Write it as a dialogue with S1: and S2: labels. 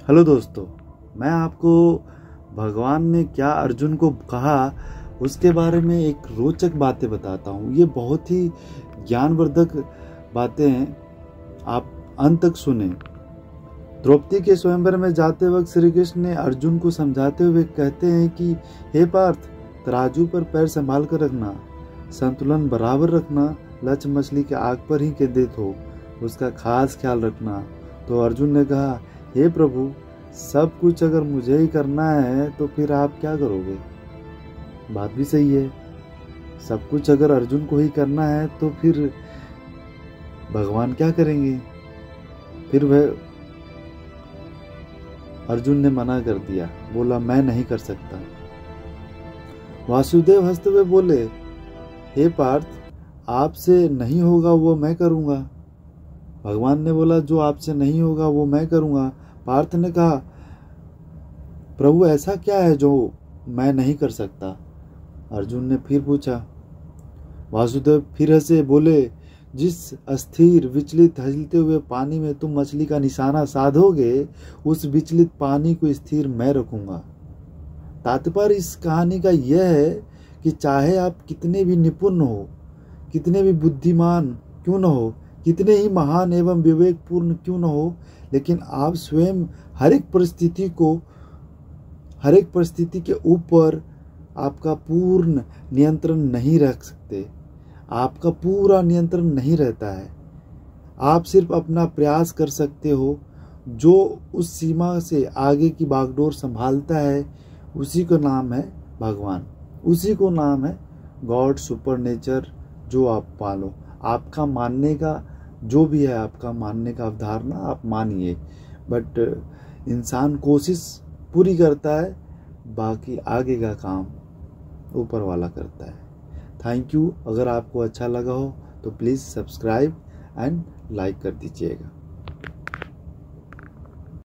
S1: Hello दोस्तों, मैं आपको भगवान ने क्या अर्जुन को कहा, उसके बारे में एक रोचक बातें बताता हूँ। ये बहुत ही ज्ञानवर्धक बातें हैं। आप अंत तक सुने। द्रौपदी के स्वयंवर में जाते वक्त श्री कृष्ण ने अर्जुन को समझाते हुए कहते हैं कि, हे पार्थ, तराजू पर पैर संभाल कर रखना, संतुलन बराबर रखना, लच मछली के आग पर ही केंद्रित हो, उसका खास ख्याल रखना। तो अर्जुन ने कहा हे प्रभु, सब कुछ अगर मुझे ही करना है तो फिर आप क्या करोगे? बात भी सही है। सब कुछ अगर अर्जुन को ही करना है तो फिर भगवान क्या करेंगे? फिर वह अर्जुन ने मना कर दिया। बोला, मैं नहीं कर सकता। वासुदेव हँसते हुए बोले, हे पार्थ, आपसे नहीं होगा, वो मैं करूँगा। भगवान ने बोला, जो आपसे नहीं होगा, वो मैं करूँगा। पार्थ ने कहा, प्रभु, ऐसा क्या है जो मैं नहीं कर सकता? अर्जुन ने फिर पूछा। वासुदेव फिर हंसे बोले, जिस अस्थिर, विचलित हजलते हुए पानी में तुम मछली का निशाना साधोगे, उस विचलित पानी को स्थिर मैं रखूँगा। तात्पर्य इस कहानी का यह है कि चाहे आप कितने भी निपुण हो, कितने भी बुद्धिमान क्यों न हो कितने ही महान एवं विवेकपूर्ण क्यों न हो, लेकिन आप स्वयं हर एक परिस्थिति को, हर एक परिस्थिति के ऊपर आपका पूर्ण नियंत्रण नहीं रख सकते। आपका पूरा नियंत्रण नहीं रहता है। आप सिर्फ़ अपना प्रयास कर सकते हो। जो उस सीमा से आगे की बागडोर संभालता है, उसी का नाम है भगवान। उसी को नाम है गॉड सुपर नेचर जो आप पालो। आपका मानने का जो भी है आपका मानने का अवधारणा, आप मानिए। बट इंसान कोशिश पूरी करता है, बाकी आगे का काम ऊपर वाला करता है। थैंक यू अगर आपको अच्छा लगा हो तो प्लीज़ सब्सक्राइब एंड लाइक कर दीजिएगा।